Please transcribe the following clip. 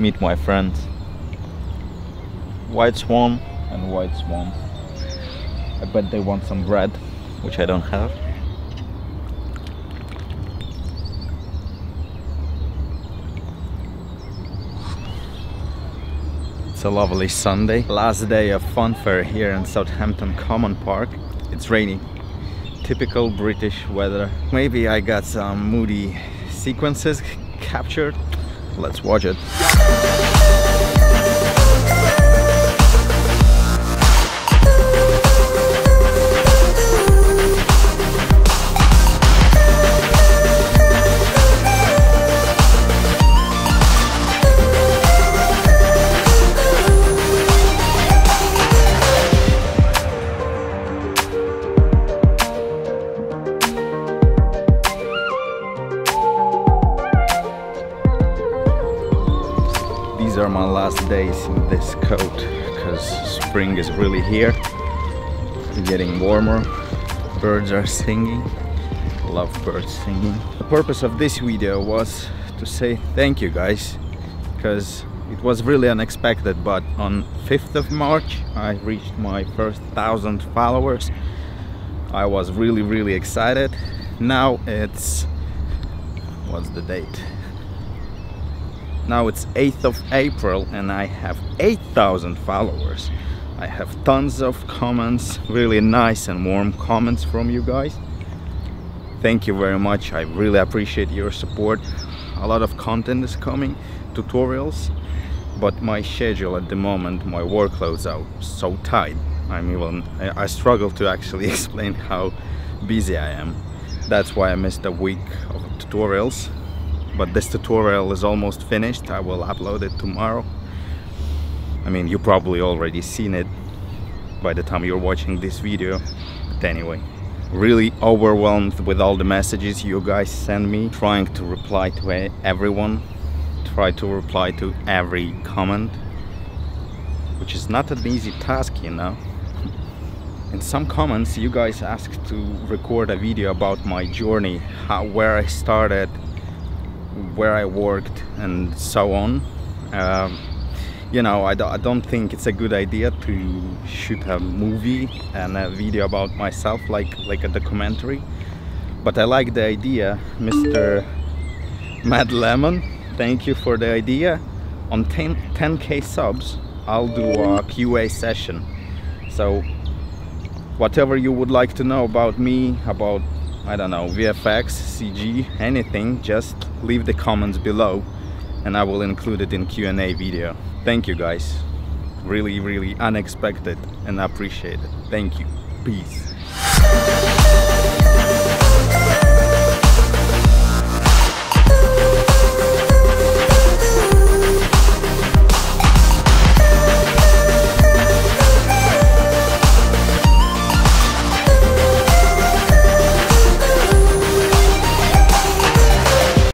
meet my friends. White Swan and White Swan. I bet they want some bread, which I don't have. It's a lovely Sunday. Last day of fun fair here in Southampton Common Park. It's raining. Typical British weather. Maybe I got some moody sequences captured. Let's watch it. Are my last days in this coat because spring is really here. It's getting warmer. Birds are singing. Love birds singing. The purpose of this video was to say thank you guys because it was really unexpected but on 5th of March I reached my first thousand followers. I was really really excited. Now it's what's the date? Now it's 8th of April and I have 8,000 followers. I have tons of comments, really nice and warm comments from you guys. Thank you very much. I really appreciate your support. A lot of content is coming, tutorials, but my schedule at the moment, my workloads are so tight. I'm even, I I struggle to actually explain how busy I am. That's why I missed a week of tutorials but this tutorial is almost finished. I will upload it tomorrow. I mean you probably already seen it by the time you're watching this video. But anyway really overwhelmed with all the messages you guys send me trying to reply to everyone try to reply to every comment which is not an easy task you know? In some comments you guys asked to record a video about my journey how where I started where I worked and so on. Um, you know, I, do, I don't think it's a good idea to shoot a movie and a video about myself like like a documentary. But I like the idea, Mr. Mad Lemon. Thank you for the idea. On 10, 10k subs, I'll do a QA session. So whatever you would like to know about me, about I don't know, VFX, CG, anything, just leave the comments below and I will include it in Q&A video. Thank you guys. Really, really unexpected and appreciate it. Thank you. Peace.